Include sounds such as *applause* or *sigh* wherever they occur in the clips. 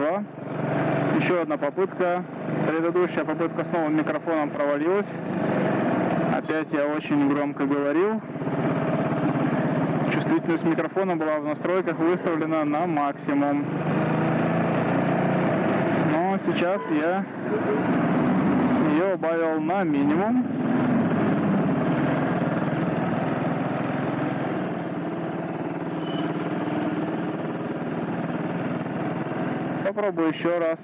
два, три, раз, два. Еще одна попытка. Предыдущая попытка с новым микрофоном провалилась. Опять я очень громко говорил. Чувствительность микрофона была в настройках выставлена на максимум. Но сейчас я ее убавил на минимум. Попробую еще раз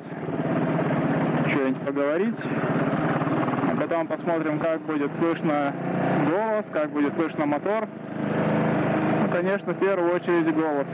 что-нибудь поговорить. А потом посмотрим, как будет слышно голос, как будет слышно мотор. Ну, конечно, в первую очередь голос.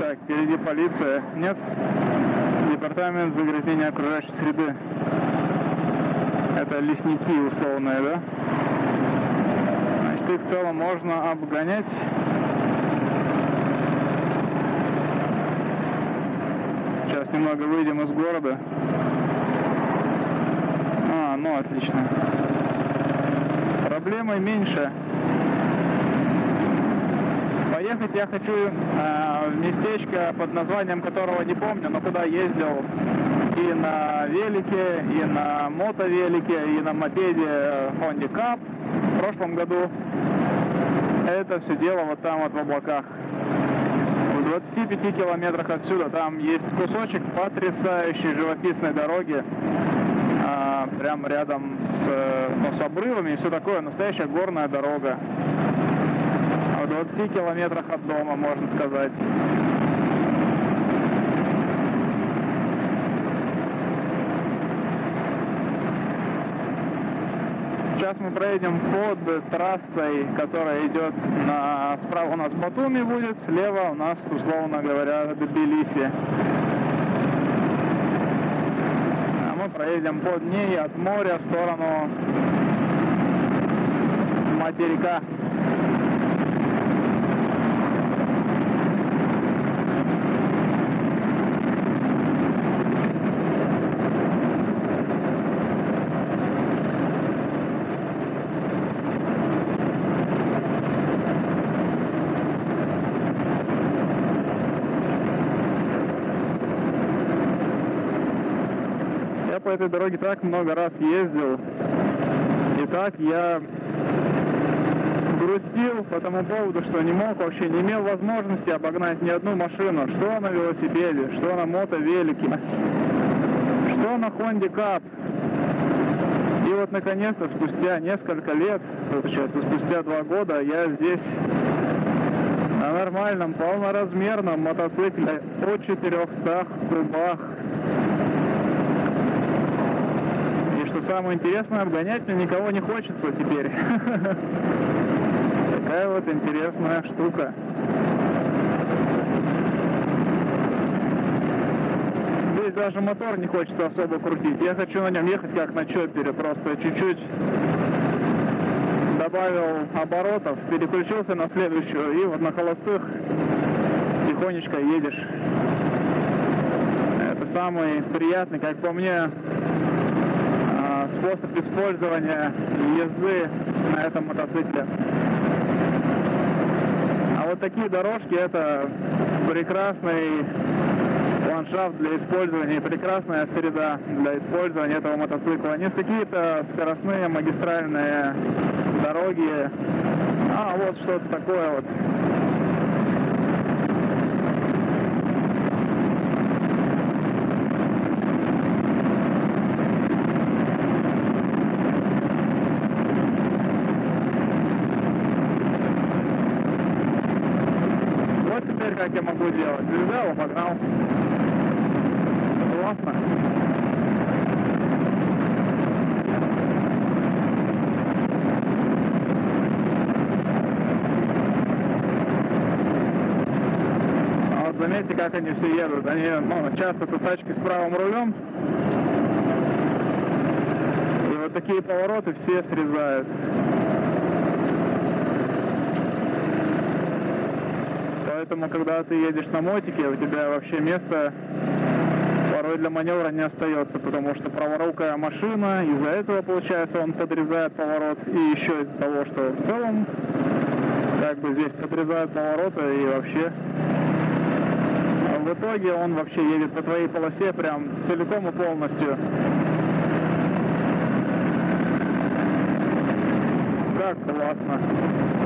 Так, впереди полиция. Нет? Департамент загрязнения окружающей среды. Это лесники условные, да? Значит, их в целом можно обгонять. Сейчас немного выйдем из города. А, ну отлично. Проблемы меньше. Поехать я хочу э, в местечко, под названием которого не помню, но куда ездил и на велике, и на мотовелике, и на мопеде Honda Cup в прошлом году. Это все дело вот там вот в облаках. В 25 километрах отсюда там есть кусочек потрясающей живописной дороги, а, прям рядом с, э, ну, с обрывами и все такое, настоящая горная дорога. В 20 километрах от дома, можно сказать. Сейчас мы проедем под трассой, которая идет на... Справа у нас Батуми будет, слева у нас, условно говоря, Тбилиси. А мы проедем под ней от моря в сторону материка. Этой дороге так много раз ездил. И так я грустил по тому поводу, что не мог вообще, не имел возможности обогнать ни одну машину. Что на велосипеде, что на мотовелике, что на Honda Cup. И вот наконец-то спустя несколько лет, получается спустя два года, я здесь на нормальном полноразмерном мотоцикле о 400 кубах Что самое интересное, обгонять мне никого не хочется теперь. *laughs* Такая вот интересная штука. Здесь даже мотор не хочется особо крутить. Я хочу на нем ехать как на чоппере, просто чуть-чуть добавил оборотов, переключился на следующую, и вот на холостых тихонечко едешь. Это самый приятный, как по мне, способ использования езды на этом мотоцикле. А вот такие дорожки это прекрасный ландшафт для использования и прекрасная среда для использования этого мотоцикла. Не какие-то скоростные магистральные дороги, А, вот что-то такое вот теперь как я могу делать. Взял и погнал. Классно. А заметьте, как они все едут. Они ну, часто тут тачки с правым рулем. И вот такие повороты все срезают. Поэтому, когда ты едешь на мотике, у тебя вообще места порой для маневра не остается, потому что праворукая машина, из-за этого, получается, он подрезает поворот, и еще из-за того, что в целом, как бы здесь подрезают повороты, и вообще в итоге он вообще едет по твоей полосе прям целиком и полностью. Как классно.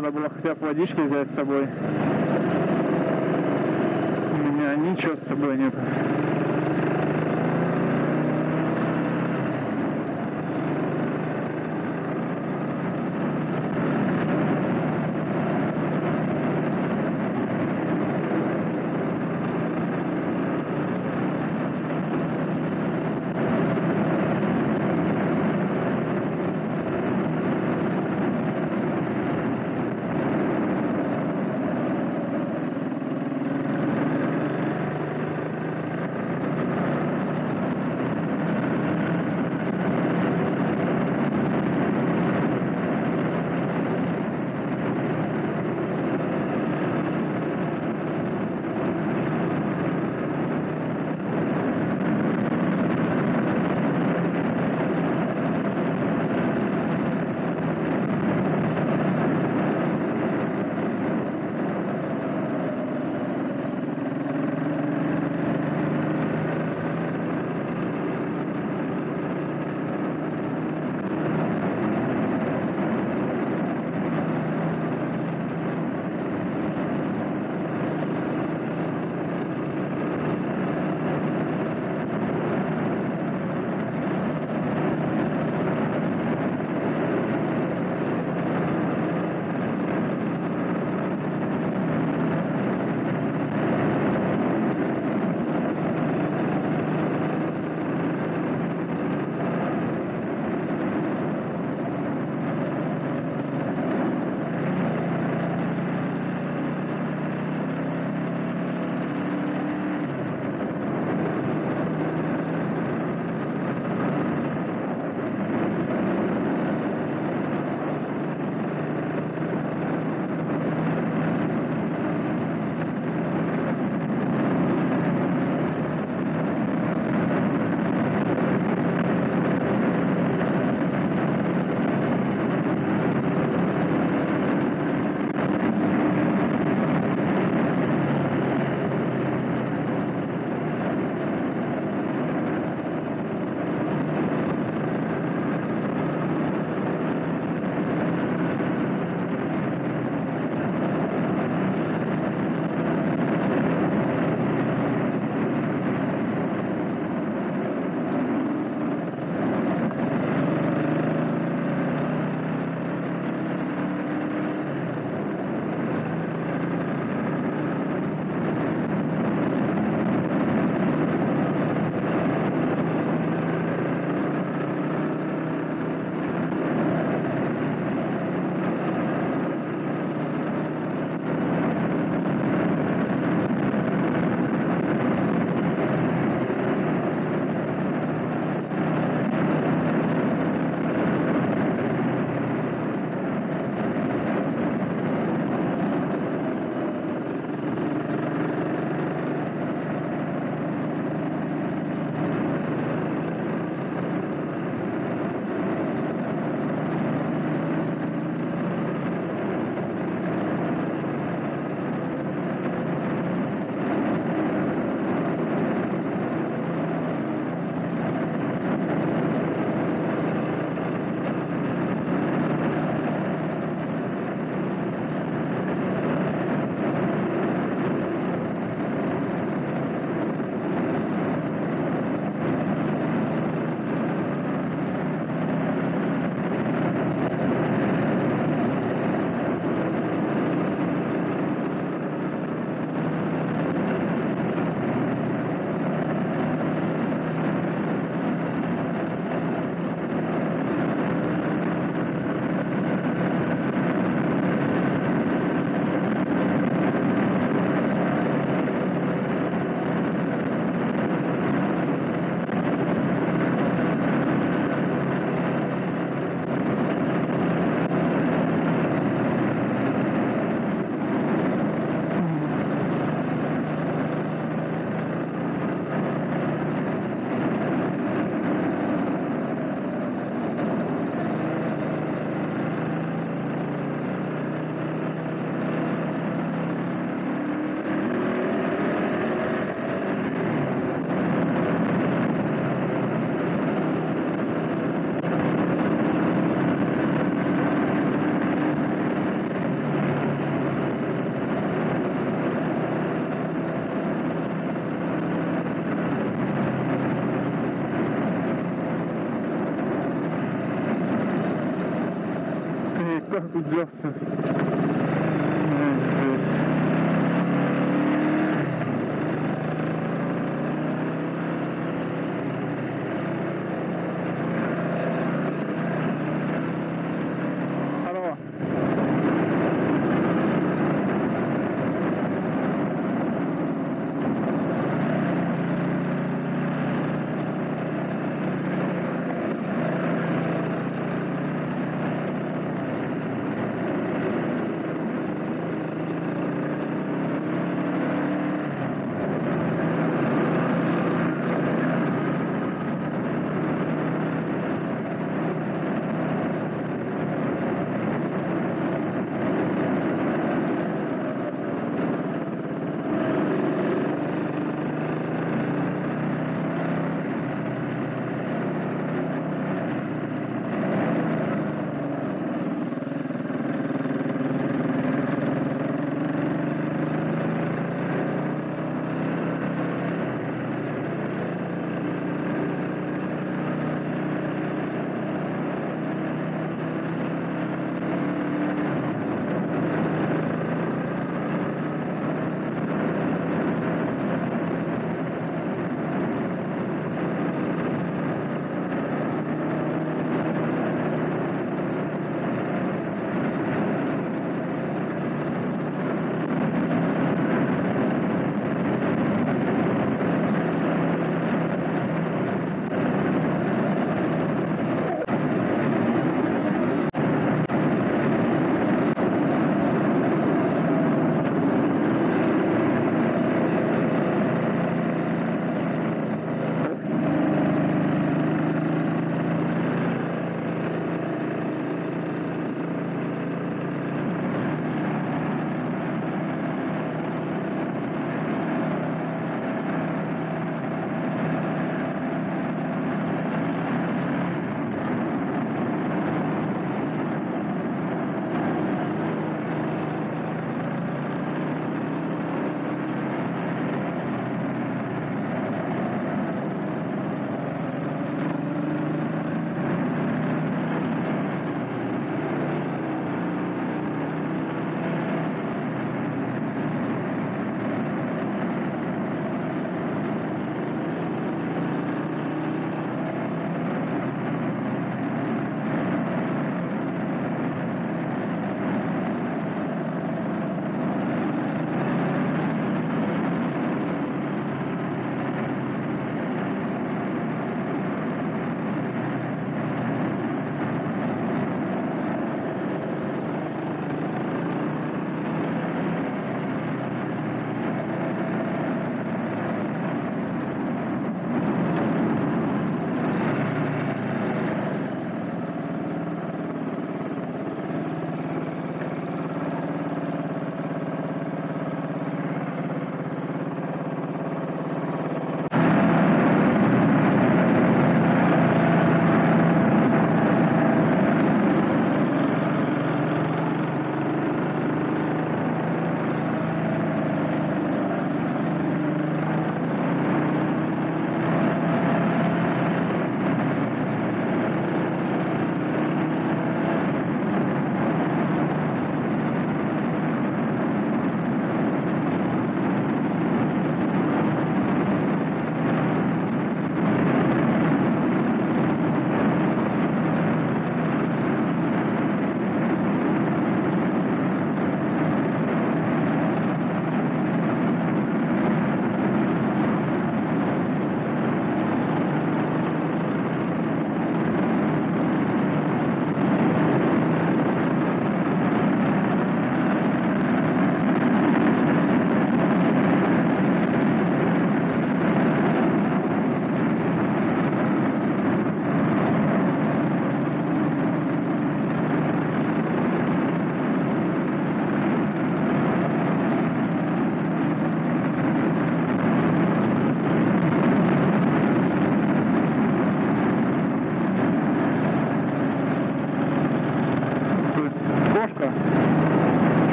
Надо было хотя бы водички взять с собой. У меня ничего с собой нет. Тут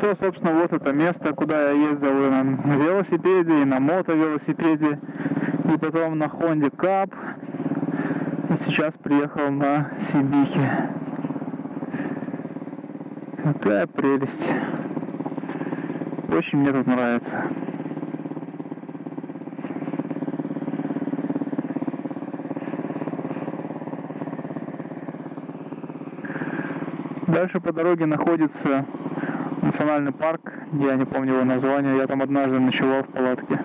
что, собственно, вот это место, куда я ездил и на велосипеде, и на мотовелосипеде, и потом на Хонде Кап. И сейчас приехал на Сибихе. Какая прелесть. Очень мне тут нравится. Дальше по дороге находится национальный парк, я не помню его название, я там однажды ночевал в палатке.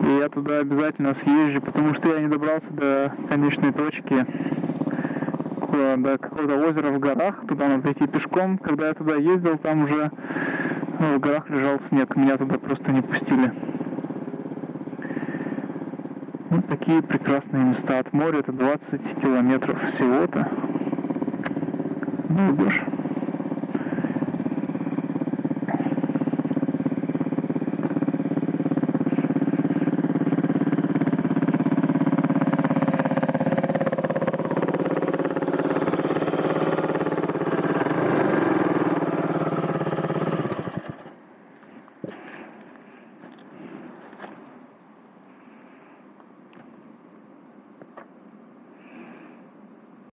И я туда обязательно съезжу, потому что я не добрался до конечной точки, до какого-то озера в горах, туда надо идти пешком. Когда я туда ездил, там уже ну, в горах лежал снег, меня туда просто не пустили. Вот такие прекрасные места. От моря это 20 километров всего-то. Ну, идешь.